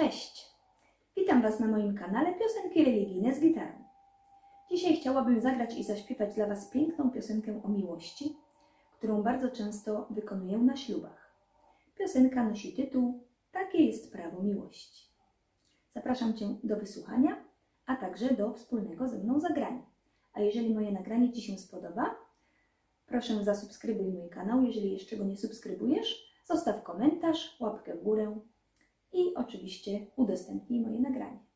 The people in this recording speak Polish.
Cześć! Witam Was na moim kanale Piosenki Religijne z gitarą. Dzisiaj chciałabym zagrać i zaśpiewać dla Was piękną piosenkę o miłości, którą bardzo często wykonuję na ślubach. Piosenka nosi tytuł Takie jest prawo miłości. Zapraszam Cię do wysłuchania, a także do wspólnego ze mną zagrania. A jeżeli moje nagranie Ci się spodoba, proszę zasubskrybuj mój kanał, jeżeli jeszcze go nie subskrybujesz, zostaw komentarz, łapkę w górę i oczywiście udostępnij moje nagranie.